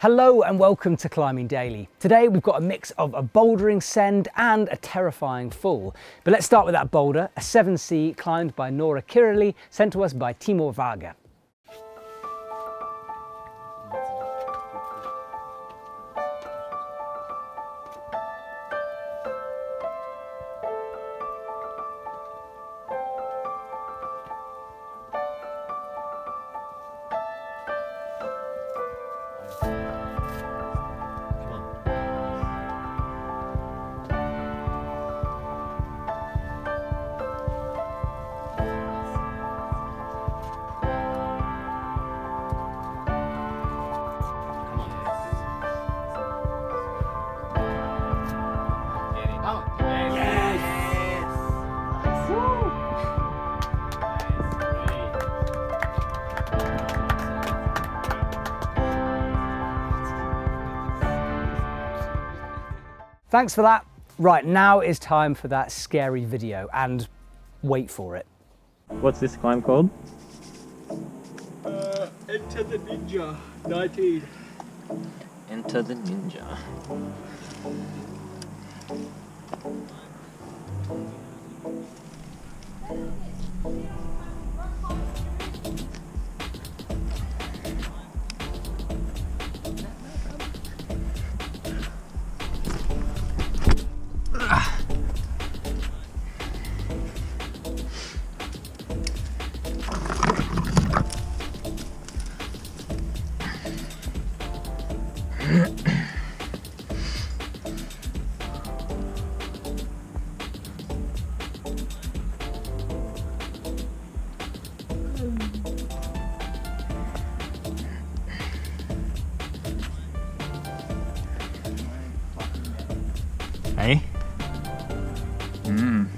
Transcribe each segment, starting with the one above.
Hello and welcome to Climbing Daily. Today we've got a mix of a bouldering send and a terrifying fall. But let's start with that boulder, a 7C climbed by Nora Kirali, sent to us by Tibor Varga. Thanks for that. Right, now is time for that scary video and wait for it. What's this climb called? Uh, Enter the Ninja 19. Enter the Ninja. Mm.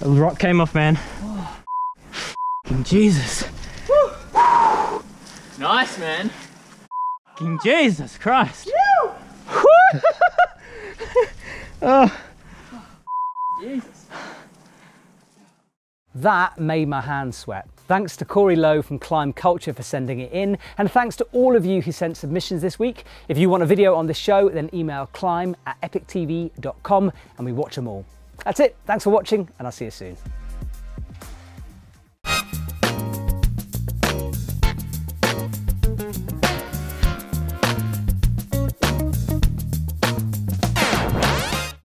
The rock came off, man. Fucking Jesus. Nice, man. Fucking Jesus Christ. oh. Jesus. That made my hands sweat. Thanks to Corey Low from Climb Culture for sending it in, and thanks to all of you who sent submissions this week. If you want a video on this show, then email climb at epictv.com and we watch them all. That's it. Thanks for watching, and I'll see you soon.